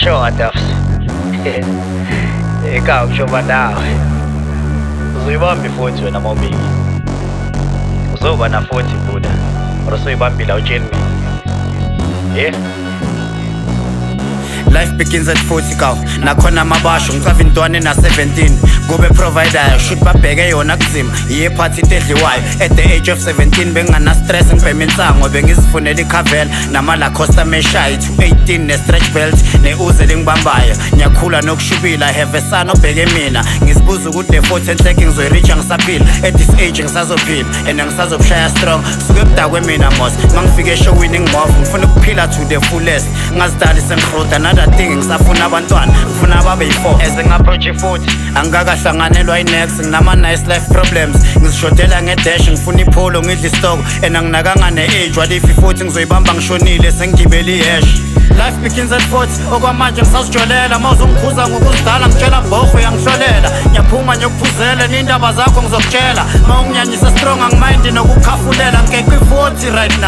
Sure, Duffs. Ikaw, kushoba nawe. Uzoyibamba ifuthi wena mawubiki. Uzoba na futhi buda. Or usoyibambile awutsheli mina. Yeah. Life begins at 40 kaw nakhona amabasho ngicava intwane na-17 kube providayo shoot babheke yona kuzima yiye phathi into edliwayo at the age of 17 bengingana-stress ngibhema insango bengizifunela ikhavela namalacosta meshayi 218 ne-stretch belt ne-uze lingibambayo ngiyakhula nokushubila I have a son obheke mina. Ngizibuza ukuthi le 40 enhleke ngizoyiricha ngisaphila at this age ngisazophila and ngisazobushaya strong. Suke ebudakwe mina mos. Ma ngifike eshowini ngimovu ngifuna ukuphila to the fullest. Ngazidali sengihrota another thing ngisafuna abantwana ngifuna babe yi-four as ngi-approach futhi. Angikakahlanganelwa yi-nex nginama-nice life problems. Ngizishodela ngedash ngifuna ipholo ngidla istoko. And anginakanga ne-age walifi futhi ngizoyibamba ngishonile sengigibela ihash? Life begins at 40 okwamanje ngisazijolela ma uzongikhuza ngokuzidala ngitshela bhorho uyangihlolela. Ngiyaphuma ngiyokuphuzela niy'ndaba zakho ngizokutshela. Ma unginyanyisa strong angimayindi nokukhafulela ngekho i-40 right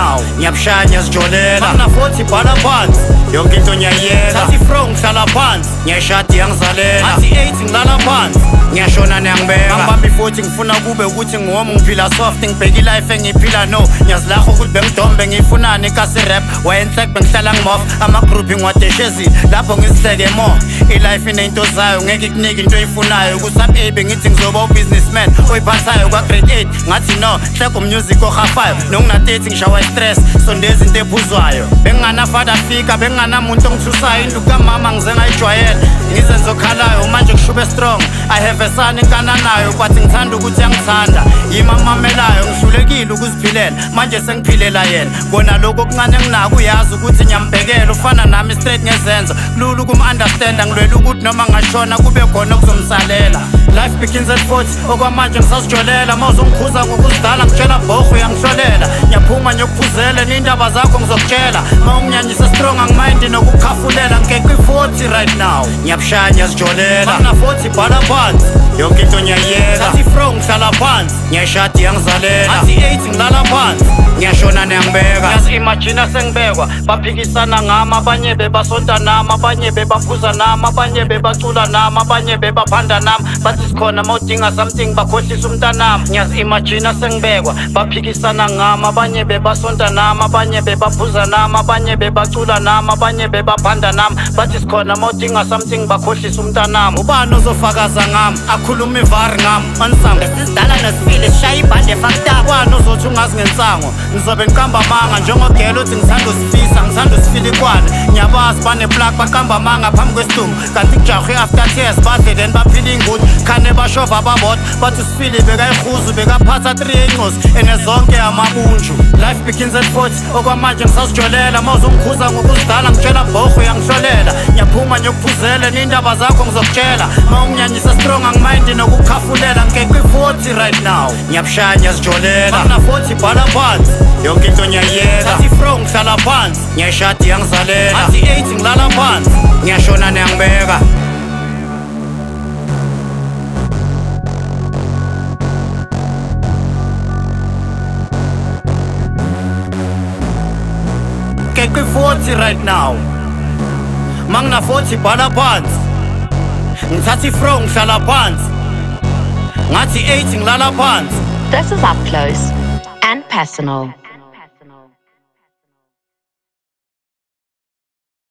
now ngiyabushaya ngiyazijolela ngina-40 bhala phansi yonke into ngiyayiyeka athi fro ngihlala phansi. Ngiyayishadi yangizalela. Athi 8 ngilala phansi ngiyashona niyangibeka. Ngibamba i-40 ngifuna kube ukuthi ngiwoma ngiphila soft ngibheka ilife engiyiphila no. Ngiyazilaha ukuthi bengidombe ngiyifunani ikasi-rap wayenhlek bengihlala ngimof. Amagruphi ngiwadeshezile lapho ngizihleke mo. Ilife iney'nto zayo ngeke ikunika into oyifunayo. Kusab-abe ngithi ngizoba ubusinessman oyiphathayo kwa-grade 8 ngathi no hleko music ohafayo nokungatethi ngishawa i-stress sondeza into ephuzwayo. Benginganafada fika benginganamuntu ongithusayo. Induku kamama ngize ngayijwayela. Ngize ngizokhalayo manje kushube strong. I have a son inkananayo kwathi ngithanda ukuthi angithanda. Yima ngimamelayo ngihlulekile ukuziphilela. Manje sengiphilela yena. Kona lokhu okuncane enginako uyazi ukuthi ngiyambhekela ufana nami straight ngezenzo. Kulula ukum-understanda ngilwela ukuthi noma ngashona kube khona okuzomsalela. Life begins at 40 okwamanje ngisazijolela ma uzongikhuza ngokuzidala ngitshela bhorho uyangihlolela. Ngiyaphuma ngiyokuphuzela niy'ndaba zakho ngizokutshela ma unginyanyisa strong angimayindi nokukhafulela. Ngekho i-40 right now. Ngiyabushaya ngiyazijolela ngina-40 bhala phansi. Yonke into ngiyayiyeka athi fro ngihlala phansi. Ngiyayishadi yangizalela. Athi 8 ngilala phansi. Ngiyashona niyangibeka ngiyazi-imagina sengibekwa baphikisana ngami abanye bebasonta nami abanye bebaphuza nami abanye bebacula nami abanye bebaphanda nami bathi sikhona ma udinga something bakhohlisa umntanami. Ngiyazi-imagina sengibekwa baphikisana ngami abanye bebasonta nami abanye bebaphuza nami abanye bebacula nami abanye bebaphanda nami bathi sikhona ma udinga something bakhohlisa umntanami. Ubani ozofakaza ngami? Akhuluma ivari ngami manisamba Sisidala nosifile sishaya ibhande fakta kwani uzothi ungazi ngensango? Ngizobe ngiqamba amanga njengogela uthi ngithanda usifisa ngithanda usifila ikwana ngiyabazi baneplug baqamba amanga phambi kwesidumbu kanti kujahe after tears badle then baphila ingudi khane bashova ababodwa bathi usifile bekayihuzu bekaphatha 3 encosi ene zonke amabunju. Life begins at 40 okwamanje ngisazijolela. Ma bhorho uyangihlolela ngiyokuphuzela niy'ndaba zakho ngizokutshela ma unginyanyisa strong angimayindi nokukhafulela ngekho i-40 right now. Ngiyabushaya ngiyazijolela ngina-40 bhala phansi. Yonke into ngiyayiyeka. Athi fro ngihlala phansi. Ngiyayishadi yangizalela athi 8 ngilala phansi. Ngiyashona niyangibeka. Ngekho i-40 right now ma ngina-40 bhala phansi. Ngithatha ifro ngihlala phansi. Ngathi 8 ngilala phansi. This is up close and personal.